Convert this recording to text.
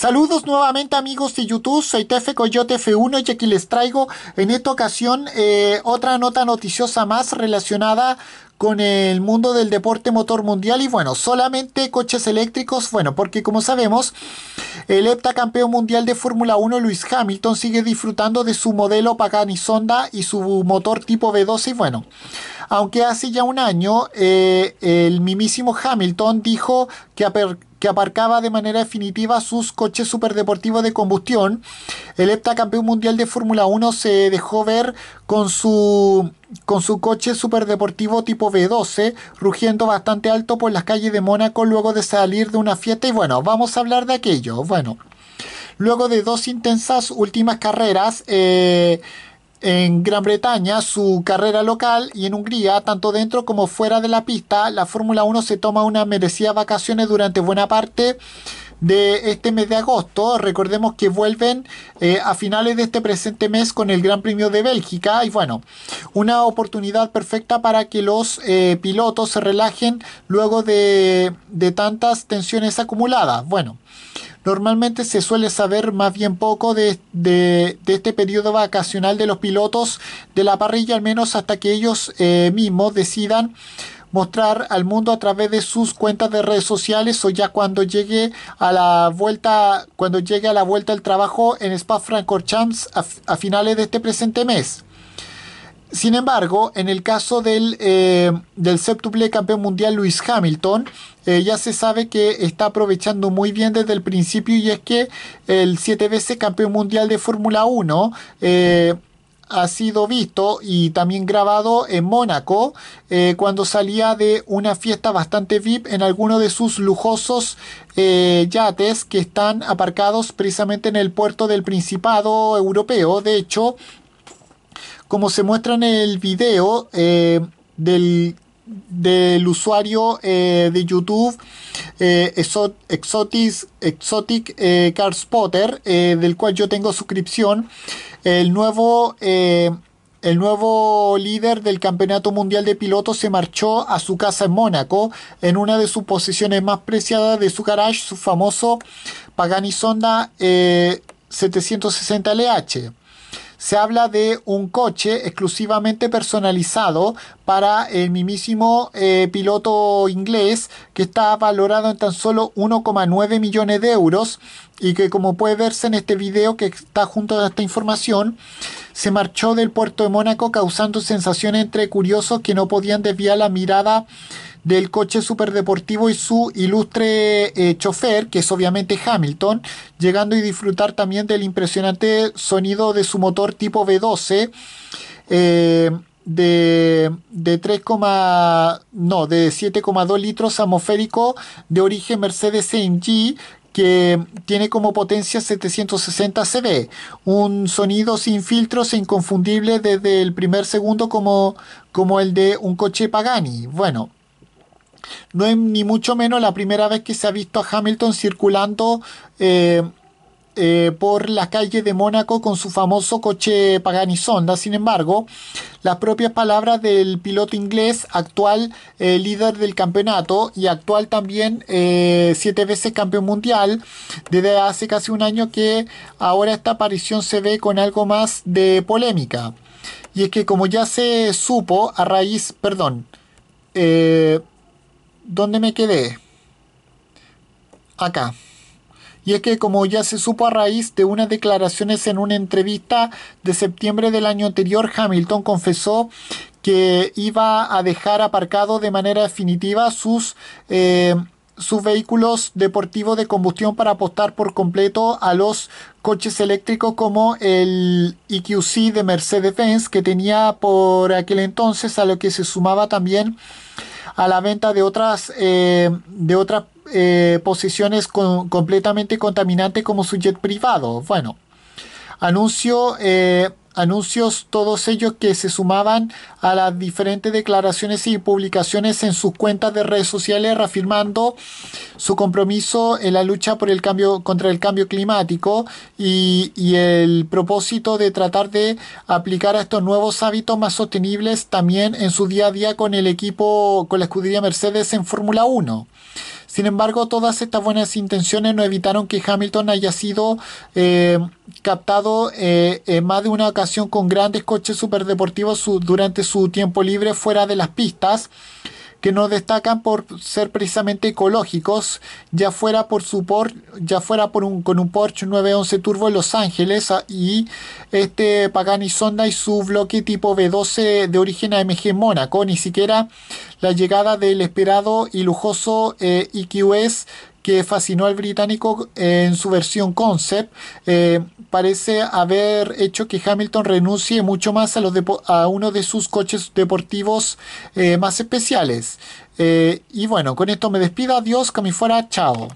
Saludos nuevamente amigos de YouTube, soy Tefe Coyote F1 y aquí les traigo en esta ocasión eh, otra nota noticiosa más relacionada con el mundo del deporte motor mundial. Y bueno, solamente coches eléctricos, bueno, porque como sabemos, el heptacampeón mundial de Fórmula 1 Luis Hamilton sigue disfrutando de su modelo Pagani Sonda y su motor tipo V12 y bueno, aunque hace ya un año eh, el mimísimo Hamilton dijo que que aparcaba de manera definitiva sus coches superdeportivos de combustión. El heptacampeón mundial de Fórmula 1 se dejó ver con su, con su coche superdeportivo tipo V12, rugiendo bastante alto por las calles de Mónaco luego de salir de una fiesta. Y bueno, vamos a hablar de aquello. Bueno, luego de dos intensas últimas carreras, eh, en Gran Bretaña, su carrera local y en Hungría, tanto dentro como fuera de la pista, la Fórmula 1 se toma unas merecidas vacaciones durante buena parte de este mes de agosto. Recordemos que vuelven eh, a finales de este presente mes con el Gran Premio de Bélgica y bueno, una oportunidad perfecta para que los eh, pilotos se relajen luego de, de tantas tensiones acumuladas. Bueno. Normalmente se suele saber más bien poco de, este periodo vacacional de los pilotos de la parrilla, al menos hasta que ellos eh, mismos decidan mostrar al mundo a través de sus cuentas de redes sociales o ya cuando llegue a la vuelta cuando llegue a la vuelta del trabajo en Spa Francorchamps a, a finales de este presente mes. Sin embargo, en el caso del, eh, del séptuple campeón mundial Luis Hamilton, eh, ya se sabe que está aprovechando muy bien desde el principio y es que el siete veces campeón mundial de Fórmula 1 eh, ha sido visto y también grabado en Mónaco cuando salía de una fiesta bastante VIP en alguno de sus lujosos yates que están aparcados precisamente en el puerto del Principado Europeo. De hecho, como se muestra en el video eh, del, usuario eh, de YouTube eh, Exotic, Exotic Car Spotter, del cual yo tengo suscripción, el nuevo, el nuevo líder del Campeonato Mundial de Pilotos se marchó a su casa en Mónaco, en una de sus posiciones más preciadas de su garage, su famoso Pagani Sonda 760 LH se habla de un coche exclusivamente personalizado para el mismísimo eh, piloto inglés que está valorado en tan solo 1,9 millones de euros y que como puede verse en este video que está junto a esta información se marchó del puerto de Mónaco causando sensaciones entre curiosos que no podían desviar la mirada del coche superdeportivo y su ilustre eh, chofer, que es obviamente Hamilton, llegando y disfrutar también del impresionante sonido de su motor tipo V12. Eh, de, de 3, no, de 7,2 litros atmosférico de origen Mercedes AMG que tiene como potencia 760 CV, un sonido sin filtros e inconfundible desde el primer segundo como, como el de un coche Pagani. Bueno, no es ni mucho menos la primera vez que se ha visto a Hamilton circulando eh, eh, por la calle de Mónaco con su famoso coche Pagani Sonda. Sin embargo, las propias palabras del piloto inglés, actual eh, líder del campeonato y actual también siete veces campeón mundial, desde hace casi un año que ahora esta aparición se ve con algo más de polémica. Y es que como ya se supo a raíz, perdón, ¿Dónde me quedé? Acá. Y es que como ya se supo a raíz de unas declaraciones en una entrevista de septiembre del año anterior, Hamilton confesó que iba a dejar aparcado de manera definitiva sus, eh, sus vehículos deportivos de combustión para apostar por completo a los coches eléctricos como el EQC de Mercedes-Benz que tenía por aquel entonces a lo que se sumaba también a la venta de otras, eh, de otras eh, posiciones completamente contaminantes como su jet privado. Bueno, anuncio, eh, anuncios todos ellos que se sumaban a las diferentes declaraciones y publicaciones en sus cuentas de redes sociales reafirmando su compromiso en la lucha por el cambio contra el cambio climático y, el propósito de tratar de aplicar a estos nuevos hábitos más sostenibles también en su día a día con el equipo con la escudería Mercedes en Fórmula 1. Sin embargo, todas estas buenas intenciones no evitaron que Hamilton haya sido eh, captado eh, en más de una ocasión con grandes coches superdeportivos durante su tiempo libre fuera de las pistas que no destacan por ser precisamente ecológicos, ya fuera por su por, ya fuera por un, con un Porsche 911 Turbo en Los Ángeles ah, y este Pagani Sonda y su bloque tipo V12 de origen AMG Mónaco, ni siquiera la llegada del esperado y lujoso eh, EQS que fascinó al británico en su versión concept, eh, parece haber hecho que Hamilton renuncie mucho más a, uno de sus coches deportivos eh, más especiales. Eh, y bueno, con esto me despido. Adiós, que me fuera. Chao.